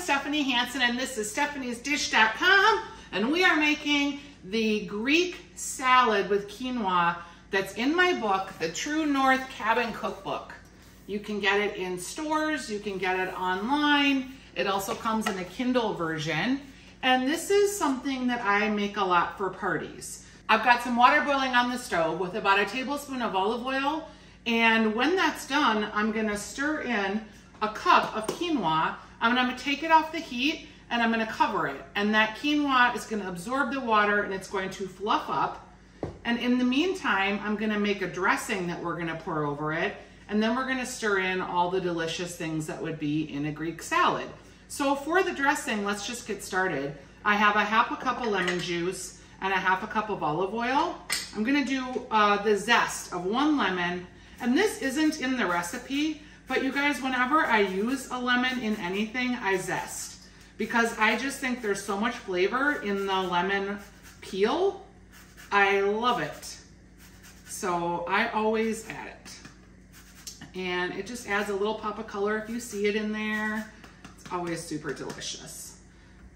Stephanie Hansen and this is stephaniesdish.com and we are making the Greek salad with quinoa that's in my book, The True North Cabin Cookbook. You can get it in stores, you can get it online. It also comes in a Kindle version. And this is something that I make a lot for parties. I've got some water boiling on the stove with about a tablespoon of olive oil. And when that's done, I'm gonna stir in a cup of quinoa. I'm gonna take it off the heat and I'm gonna cover it. And that quinoa is gonna absorb the water and it's going to fluff up. And in the meantime, I'm gonna make a dressing that we're gonna pour over it. And then we're gonna stir in all the delicious things that would be in a Greek salad. So for the dressing, let's just get started. I have a half a cup of lemon juice and a half a cup of olive oil. I'm gonna do uh, the zest of one lemon. And this isn't in the recipe, but you guys, whenever I use a lemon in anything, I zest. Because I just think there's so much flavor in the lemon peel. I love it. So I always add it and it just adds a little pop of color if you see it in there. It's always super delicious.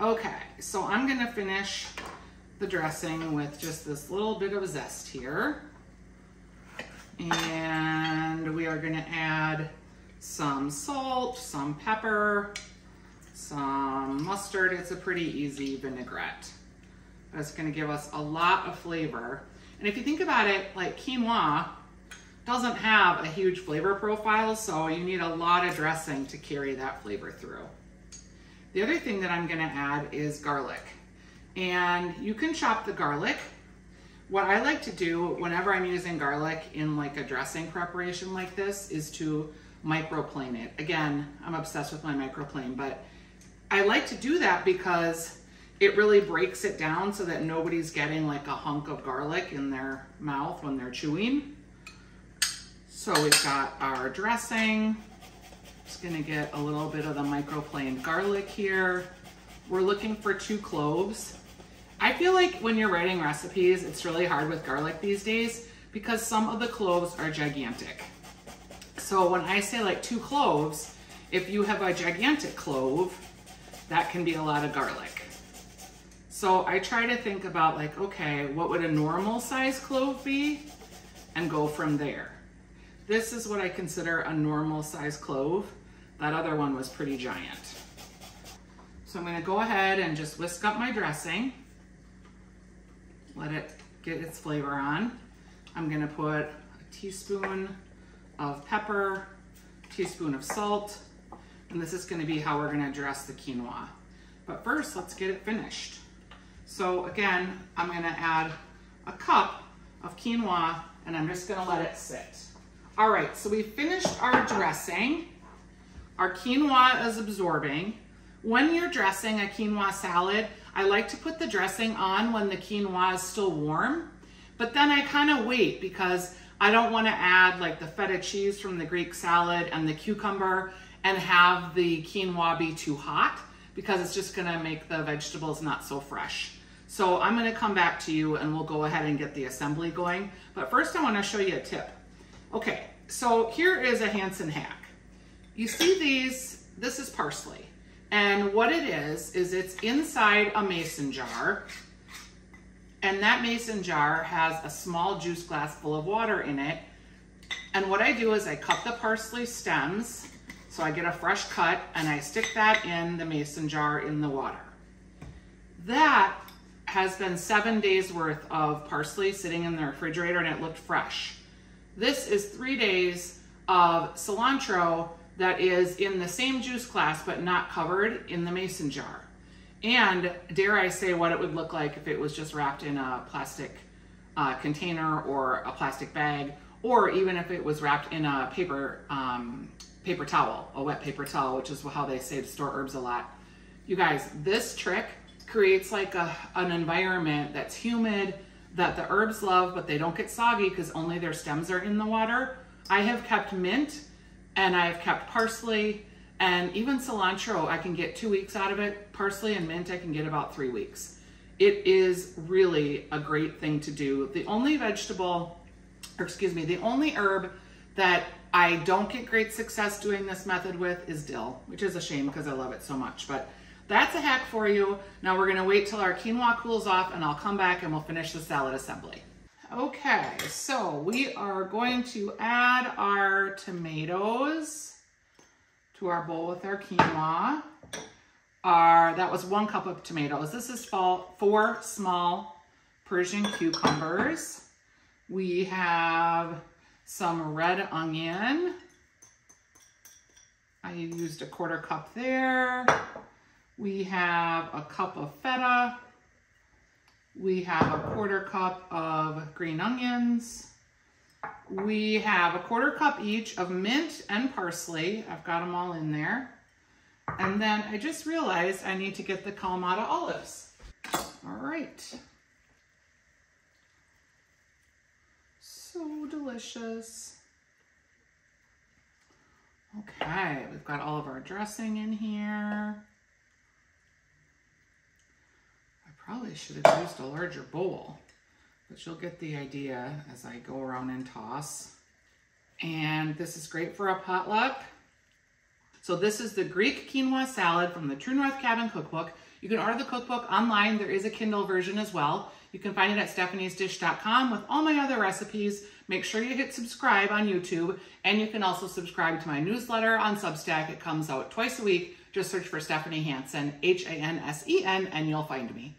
Okay, so I'm gonna finish the dressing with just this little bit of zest here. And we are gonna add some salt, some pepper, some mustard. It's a pretty easy vinaigrette. That's gonna give us a lot of flavor. And if you think about it, like quinoa, doesn't have a huge flavor profile, so you need a lot of dressing to carry that flavor through. The other thing that I'm gonna add is garlic. And you can chop the garlic. What I like to do whenever I'm using garlic in like a dressing preparation like this is to microplane it. Again, I'm obsessed with my microplane, but I like to do that because it really breaks it down so that nobody's getting like a hunk of garlic in their mouth when they're chewing. So we've got our dressing. Just gonna get a little bit of the microplaned garlic here. We're looking for two cloves. I feel like when you're writing recipes, it's really hard with garlic these days because some of the cloves are gigantic. So when I say like two cloves, if you have a gigantic clove, that can be a lot of garlic. So I try to think about like, okay, what would a normal size clove be? And go from there. This is what I consider a normal size clove. That other one was pretty giant. So I'm gonna go ahead and just whisk up my dressing. Let it get its flavor on. I'm gonna put a teaspoon of pepper, teaspoon of salt, and this is gonna be how we're gonna dress the quinoa. But first, let's get it finished. So again, I'm gonna add a cup of quinoa and I'm just gonna let it sit. All right, so we finished our dressing. Our quinoa is absorbing. When you're dressing a quinoa salad, I like to put the dressing on when the quinoa is still warm, but then I kind of wait because I don't want to add like the feta cheese from the Greek salad and the cucumber and have the quinoa be too hot because it's just going to make the vegetables not so fresh. So I'm going to come back to you and we'll go ahead and get the assembly going. But first I want to show you a tip. Okay, so here is a Hansen hack. You see these, this is parsley. And what it is, is it's inside a mason jar. And that mason jar has a small juice glass full of water in it. And what I do is I cut the parsley stems, so I get a fresh cut, and I stick that in the mason jar in the water. That has been seven days worth of parsley sitting in the refrigerator and it looked fresh. This is three days of cilantro that is in the same juice class but not covered in the mason jar. And dare I say what it would look like if it was just wrapped in a plastic uh, container or a plastic bag, or even if it was wrapped in a paper, um, paper towel, a wet paper towel, which is how they say to store herbs a lot. You guys, this trick creates like a, an environment that's humid, that the herbs love, but they don't get soggy because only their stems are in the water. I have kept mint and I've kept parsley and even cilantro, I can get two weeks out of it. Parsley and mint, I can get about three weeks. It is really a great thing to do. The only vegetable, or excuse me, the only herb that I don't get great success doing this method with is dill, which is a shame because I love it so much. But that's a hack for you. Now we're gonna wait till our quinoa cools off and I'll come back and we'll finish the salad assembly. Okay, so we are going to add our tomatoes to our bowl with our quinoa. Our, that was one cup of tomatoes. This is four small Persian cucumbers. We have some red onion. I used a quarter cup there. We have a cup of feta. We have a quarter cup of green onions. We have a quarter cup each of mint and parsley. I've got them all in there. And then I just realized I need to get the Kalamata olives. All right. So delicious. Okay, we've got all of our dressing in here. I probably should have used a larger bowl, but you'll get the idea as I go around and toss. And this is great for a potluck. So this is the Greek quinoa salad from the True North Cabin Cookbook. You can order the cookbook online. There is a Kindle version as well. You can find it at stephaniesdish.com with all my other recipes. Make sure you hit subscribe on YouTube, and you can also subscribe to my newsletter on Substack. It comes out twice a week. Just search for Stephanie Hansen, H-A-N-S-E-N, and you'll find me.